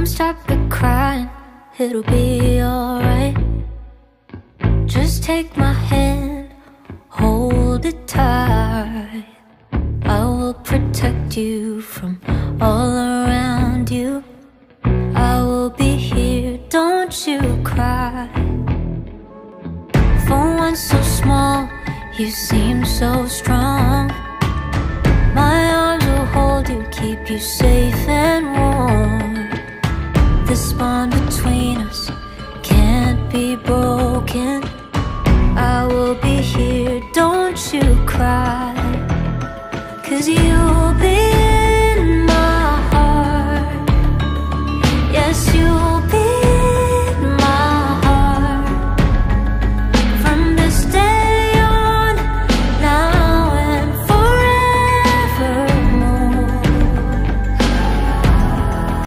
Come stop the crying, it'll be alright. Just take my hand, hold it tight. I will protect you from all around you. I will be here, don't you cry. For one so small, you seem so strong. My arms will hold you, keep you safe and warm between us can't be broken. I will be here, don't you cry. Cause you